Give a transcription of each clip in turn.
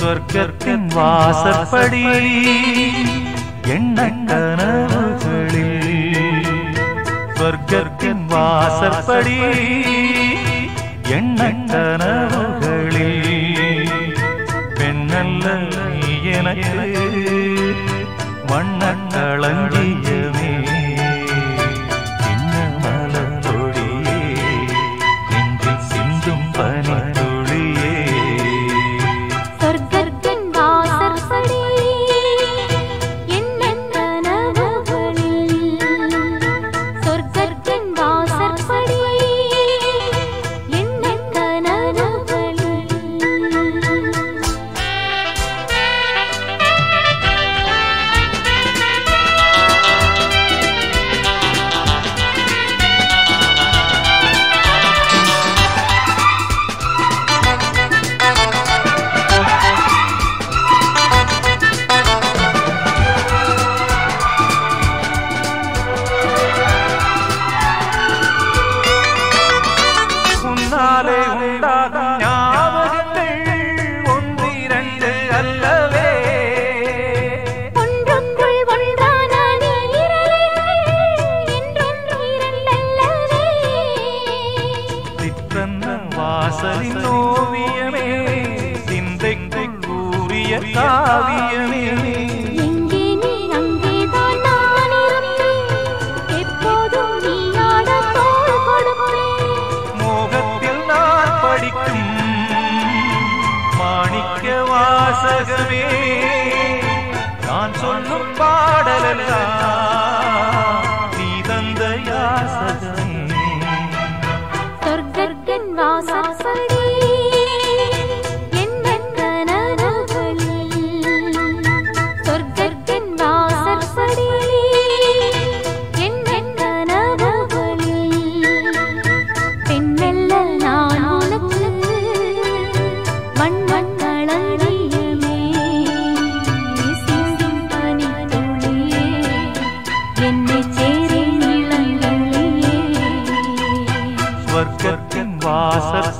சொர்க்கத்தின் வாசற்படி எண்ண கனவுகளில் சொர்க்கத்தின் வாசற்படி எண்ண கனவுகளில் பெண்ணல்ல எனக்கு உன்னாலே உண்டாகும் ஞாபகங்கள் ஒன்றிரண்டு அல்லவே. வாசலின் ஓவியமே சிந்தைக்குள் ஊரிய காவியமே. வாசகமே நான் சொல்லும் பாடலெல்லாம்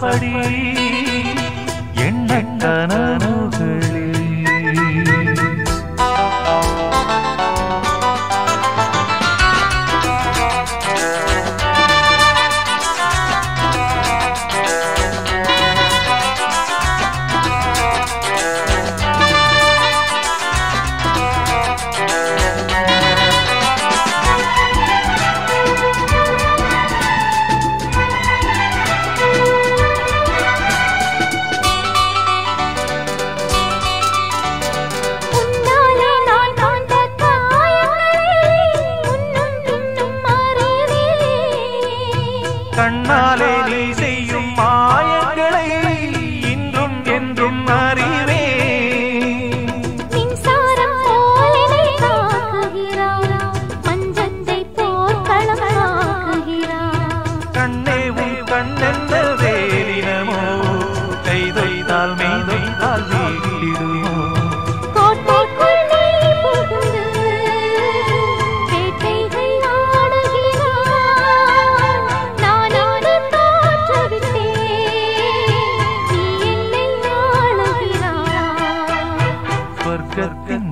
படி என்ன கனவு? கண்ணாலே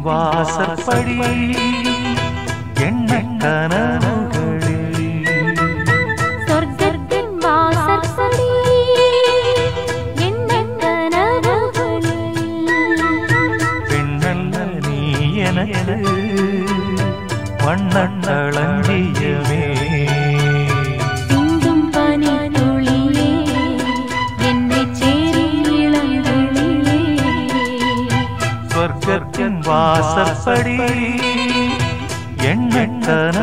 வாசப்படி என்ன கனவுகளில் சொர்க்கத்தின் வாசப்படி என்ன கனவுகளில் பெண்ணல்ல நீ எனக்கு வண்ண வாசற்படி எண்ணெட்டன